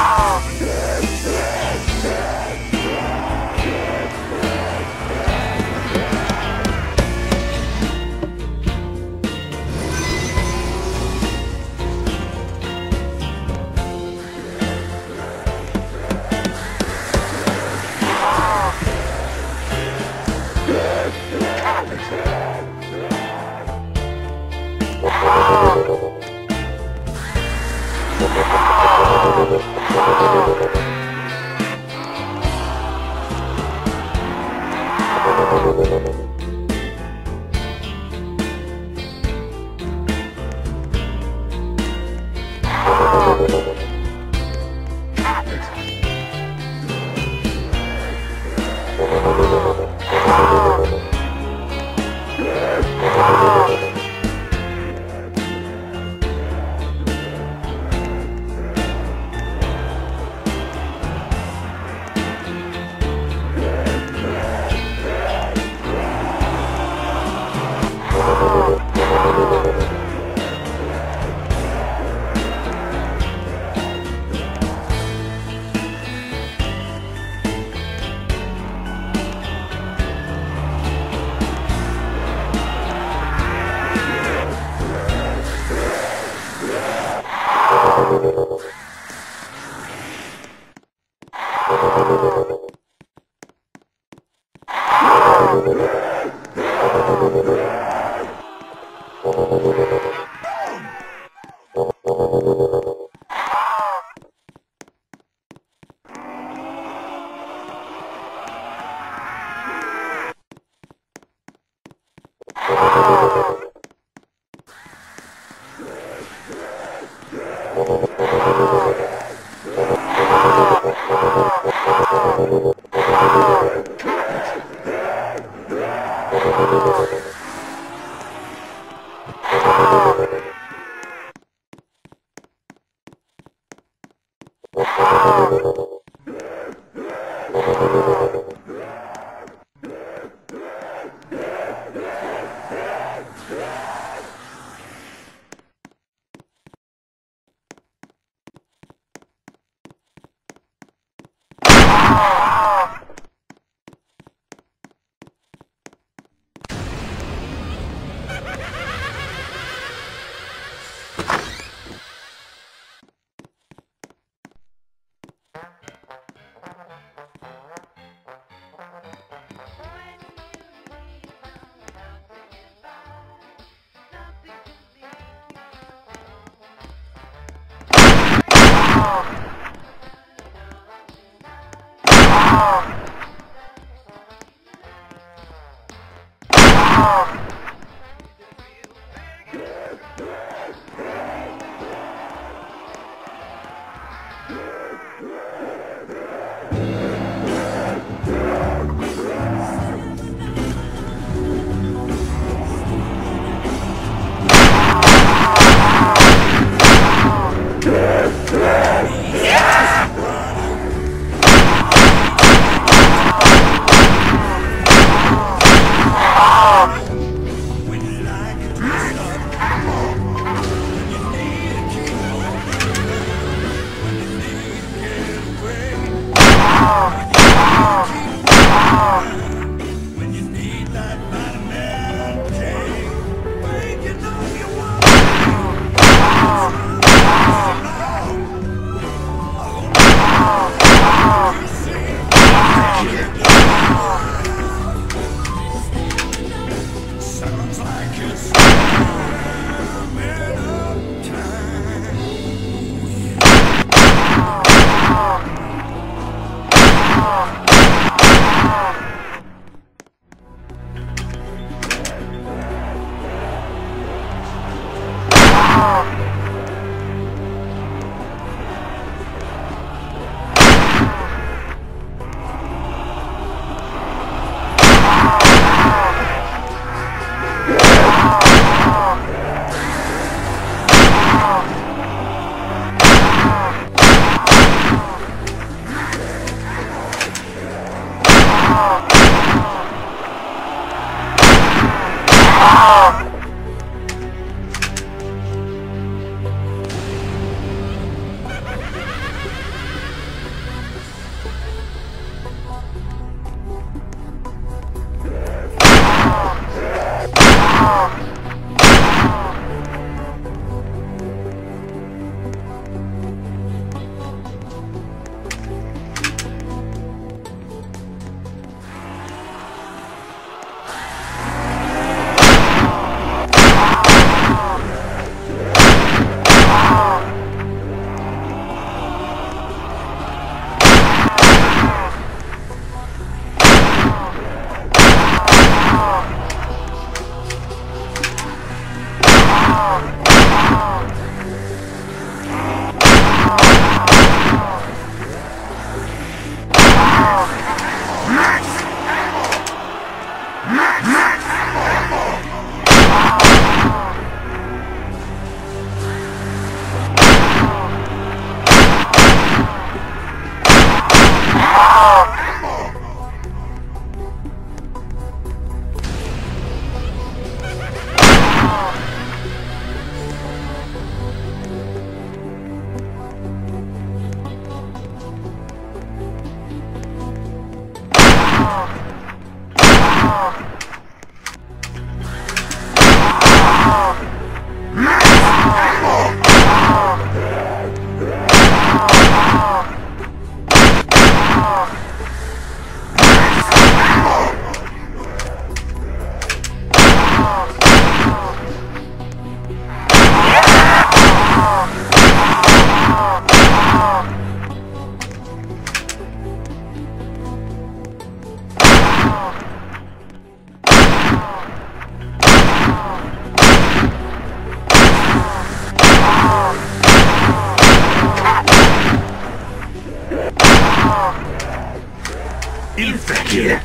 Ah! Oh! Oh! Il fakir.